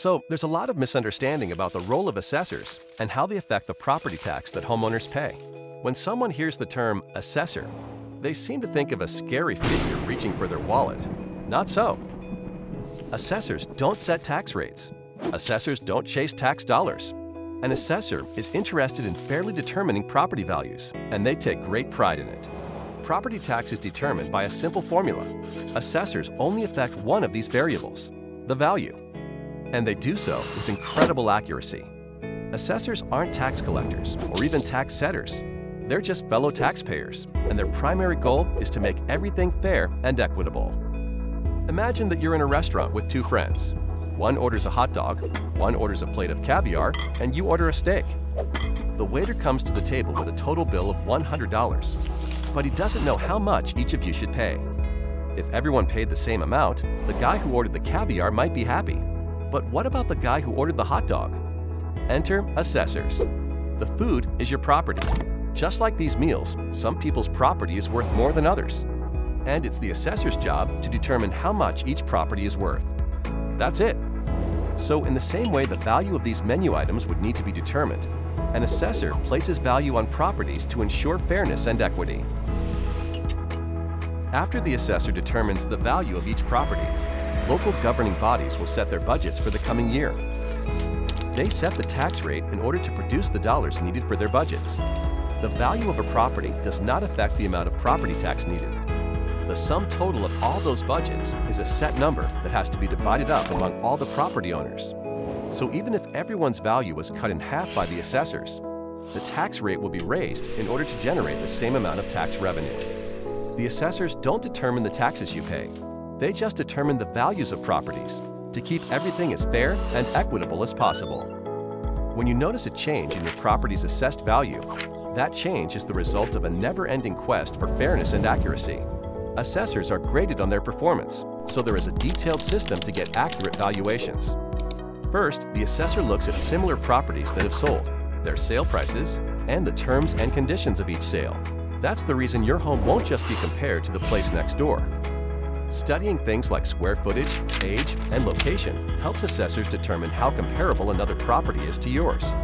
So, there's a lot of misunderstanding about the role of assessors and how they affect the property tax that homeowners pay. When someone hears the term assessor, they seem to think of a scary figure reaching for their wallet. Not so. Assessors don't set tax rates. Assessors don't chase tax dollars. An assessor is interested in fairly determining property values, and they take great pride in it. Property tax is determined by a simple formula. Assessors only affect one of these variables, the value and they do so with incredible accuracy. Assessors aren't tax collectors or even tax setters. They're just fellow taxpayers, and their primary goal is to make everything fair and equitable. Imagine that you're in a restaurant with two friends. One orders a hot dog, one orders a plate of caviar, and you order a steak. The waiter comes to the table with a total bill of $100, but he doesn't know how much each of you should pay. If everyone paid the same amount, the guy who ordered the caviar might be happy, but what about the guy who ordered the hot dog? Enter assessors. The food is your property. Just like these meals, some people's property is worth more than others. And it's the assessor's job to determine how much each property is worth. That's it. So in the same way the value of these menu items would need to be determined, an assessor places value on properties to ensure fairness and equity. After the assessor determines the value of each property, local governing bodies will set their budgets for the coming year. They set the tax rate in order to produce the dollars needed for their budgets. The value of a property does not affect the amount of property tax needed. The sum total of all those budgets is a set number that has to be divided up among all the property owners. So even if everyone's value was cut in half by the assessors, the tax rate will be raised in order to generate the same amount of tax revenue. The assessors don't determine the taxes you pay, they just determine the values of properties to keep everything as fair and equitable as possible. When you notice a change in your property's assessed value, that change is the result of a never-ending quest for fairness and accuracy. Assessors are graded on their performance, so there is a detailed system to get accurate valuations. First, the assessor looks at similar properties that have sold, their sale prices, and the terms and conditions of each sale. That's the reason your home won't just be compared to the place next door. Studying things like square footage, age, and location helps assessors determine how comparable another property is to yours.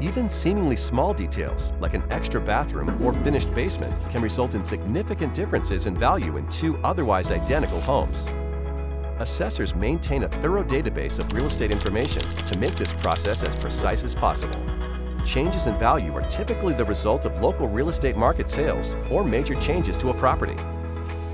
Even seemingly small details, like an extra bathroom or finished basement, can result in significant differences in value in two otherwise identical homes. Assessors maintain a thorough database of real estate information to make this process as precise as possible. Changes in value are typically the result of local real estate market sales or major changes to a property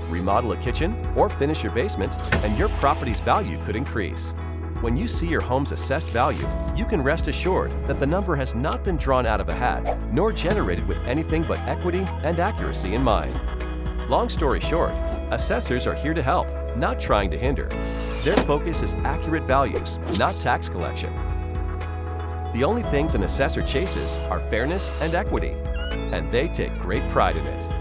remodel a kitchen, or finish your basement, and your property's value could increase. When you see your home's assessed value, you can rest assured that the number has not been drawn out of a hat, nor generated with anything but equity and accuracy in mind. Long story short, assessors are here to help, not trying to hinder. Their focus is accurate values, not tax collection. The only things an assessor chases are fairness and equity, and they take great pride in it.